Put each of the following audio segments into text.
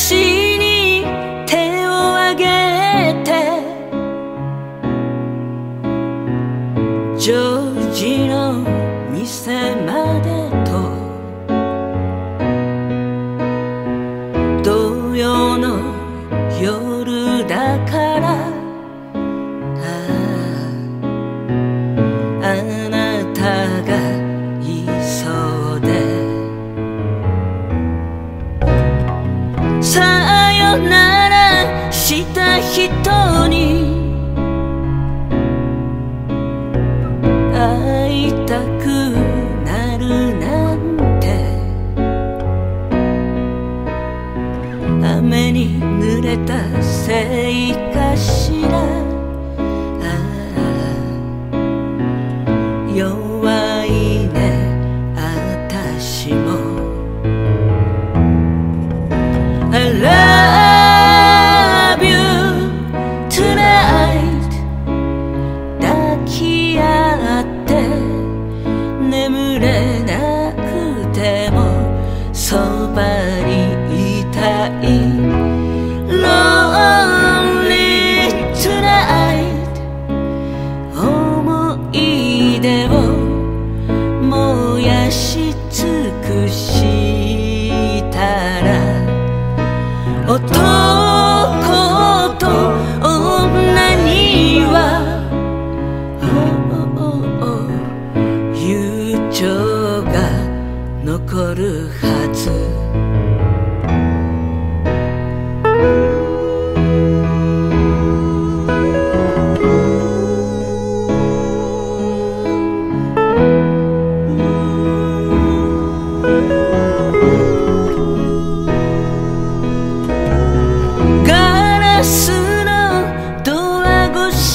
私に手を挙げてジョージの店までならした人に会いたくなるなんて。雨に濡れたせいかしら。ああばにいたい Lonely tonight 思い出を燃やし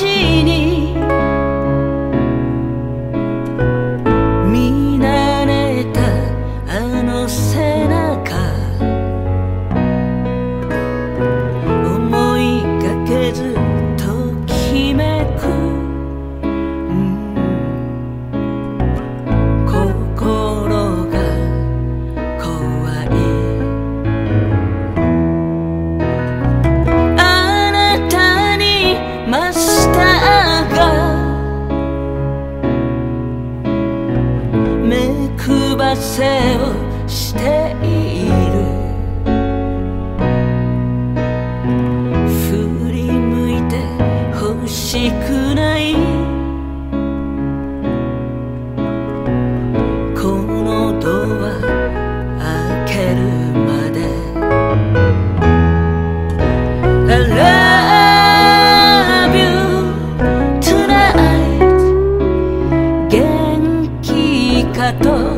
アせをしている。振り向いて欲しくない。このドア開けるまで。元気かと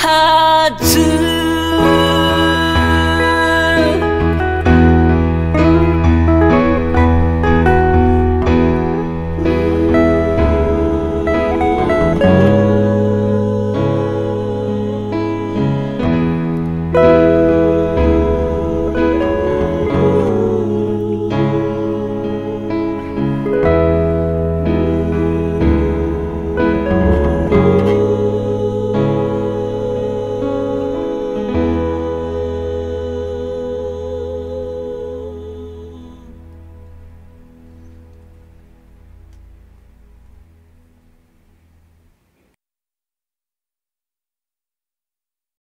high.